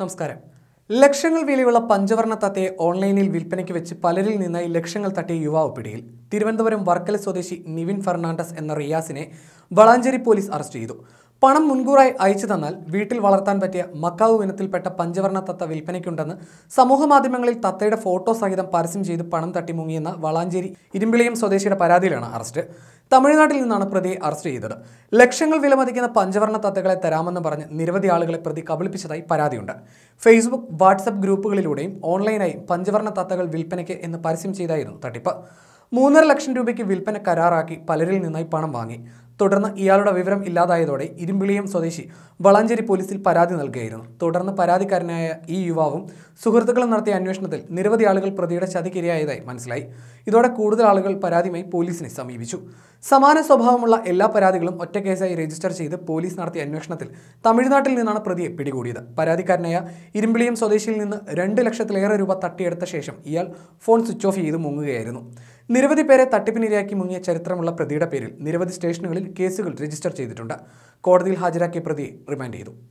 നമസ്കാരം. ലക്ഷങ്ങൾ വിലയുള്ള പഞ്ചവർണ തത്തയെ ഓൺലൈനിൽ വിൽപ്പനയ്ക്ക് വെച്ച് പലരിൽ നിന്നായി ലക്ഷങ്ങൾ തട്ടിയ യുവാവ് പിടിയിൽ. തിരുവനന്തപുരം വർക്കല സ്വദേശി നിവിൻ ഫെർണാണ്ടസ് എന്ന റിയാസിനെ വളാഞ്ചേരി പോലീസ് അറസ്റ്റ് ചെയ്തു. പണം മുൻകൂറായി അയച്ചു തന്നാൽ വീട്ടിൽ വളർത്താൻ പറ്റിയ മക്കാവ് ഇനത്തിൽപ്പെട്ട പഞ്ചവർണ തത്ത വിൽപ്പനയ്ക്കുണ്ടെന്ന് സമൂഹ മാധ്യമങ്ങളിൽ തത്തയുടെ ഫോട്ടോ സഹിതം പരസ്യം ചെയ്ത് പണം തട്ടി മുങ്ങിയെന്ന വളാഞ്ചേരി ഇരുമ്പിളിയം സ്വദേശിയുടെ പരാതിയിലാണ് അറസ്റ്റ്. തമിഴ്നാട്ടിൽ നിന്നാണ് പ്രതി അറസ്റ്റ് ചെയ്തത്. ലക്ഷങ്ങൾ വിലമതിക്കുന്ന പഞ്ചവർണ തത്തകളെ തരാമെന്ന് പറഞ്ഞ് നിരവധി ആളുകളെ പ്രതി കബളിപ്പിച്ചതായി പരാതിയുണ്ട്. ഫേസ്ബുക്ക് വാട്സപ്പ് ഗ്രൂപ്പുകളിലൂടെയും ഓൺലൈനായും പഞ്ചവർണ തത്തകൾ വിൽപ്പനയ്ക്ക് എന്ന് പരസ്യം ചെയ്തായിരുന്നു തട്ടിപ്പ്. മൂന്നര ലക്ഷം രൂപയ്ക്ക് വിൽപ്പന കരാറാക്കി പലരിൽ നിന്നായി പണം വാങ്ങി. തുടർന്ന് ഇയാളുടെ വിവരം ഇല്ലാതായതോടെ ഇരുമ്പിളിയം സ്വദേശി വളാഞ്ചേരി പോലീസിൽ പരാതി നൽകുകയായിരുന്നു തുടർന്ന് പരാതിക്കാരനായ ഈ യുവാവും സുഹൃത്തുക്കളും നടത്തിയ അന്വേഷണത്തിൽ നിരവധി ആളുകൾ പ്രതിയുടെ ചതിക്കിരയായതായി മനസ്സിലായി. ഇതോടെ കൂടുതൽ ആളുകൾ പരാതിയുമായി പോലീസിനെ സമീപിച്ചു. സമാന സ്വഭാവമുള്ള എല്ലാ പരാതികളും ഒറ്റ കേസായി രജിസ്റ്റർ ചെയ്ത് പോലീസ് നടത്തിയ അന്വേഷണത്തിൽ തമിഴ്നാട്ടിൽ നിന്നാണ് പ്രതിയെ പിടികൂടിയത്. പരാതിക്കാരനായ ഇരുമ്പിളിയം സ്വദേശിയിൽ നിന്ന് രണ്ട് ലക്ഷത്തിലേറെ രൂപ തട്ടിയെടുത്ത ശേഷം ഇയാൾ ഫോൺ സ്വിച്ച് ഓഫ് ചെയ്ത് മുങ്ങുകയായിരുന്നു. നിരവധി പേരെ തട്ടിപ്പിനിരയാക്കി മുങ്ങിയ ചരിത്രമുള്ള പ്രതിയുടെ പേരിൽ നിരവധി സ്റ്റേഷനുകളിൽ കേസുകൾ രജിസ്റ്റർ ചെയ്തിട്ടുണ്ട്. കോടതിയിൽ ഹാജരാക്കിയ പ്രതിയെ റിമാൻഡ് ചെയ്തു.